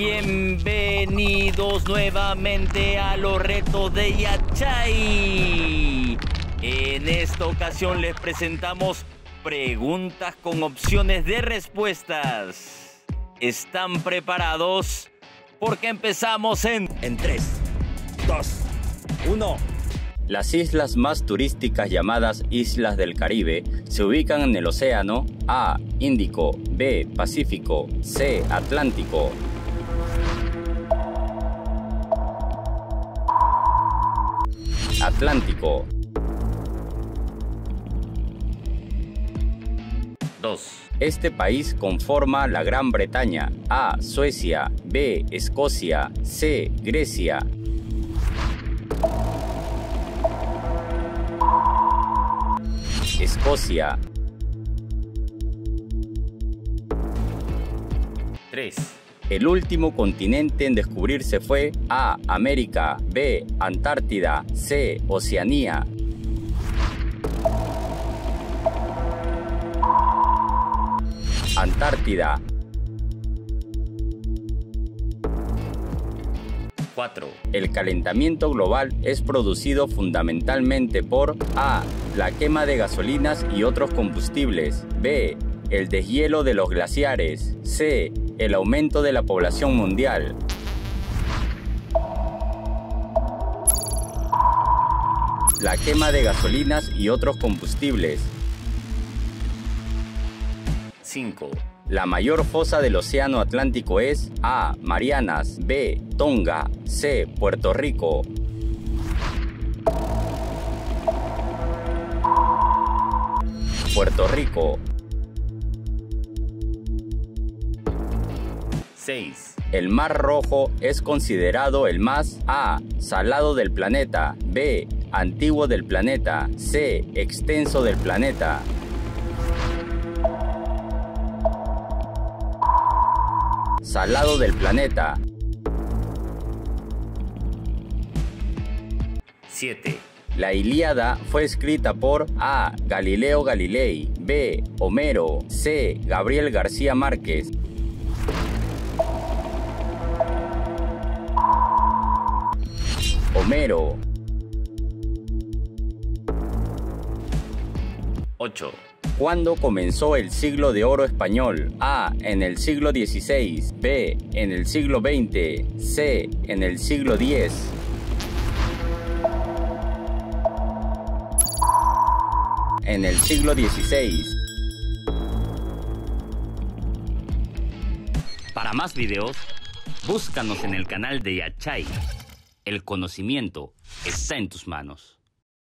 Bienvenidos nuevamente a los retos de Yachay. En esta ocasión les presentamos preguntas con opciones de respuestas. ¿Están preparados? Porque empezamos en... En 3, 2, 1. Las islas más turísticas llamadas Islas del Caribe se ubican en el océano A. Índico, B. Pacífico, C. Atlántico. Atlántico. 2. Este país conforma la Gran Bretaña. A. Suecia. B. Escocia. C. Grecia. Escocia. 3. El último continente en descubrirse fue A. América, B. Antártida, C. Oceanía. Antártida. 4. El calentamiento global es producido fundamentalmente por A. La quema de gasolinas y otros combustibles. B. El deshielo de los glaciares. C. El aumento de la población mundial. La quema de gasolinas y otros combustibles. 5. La mayor fosa del Océano Atlántico es A. Marianas, B. Tonga, C. Puerto Rico. Puerto Rico. 6. El Mar Rojo es considerado el más A. Salado del planeta, B. Antiguo del planeta, C. Extenso del planeta. salado del planeta. 7. La Ilíada fue escrita por A. Galileo Galilei, B. Homero, C. Gabriel García Márquez. Homero. 8. ¿Cuándo comenzó el siglo de oro español? A. En el siglo XVI. B. En el siglo XX. C. En el siglo X. En el siglo XVI. Para más videos, búscanos en el canal de Yachay. El conocimiento está en tus manos.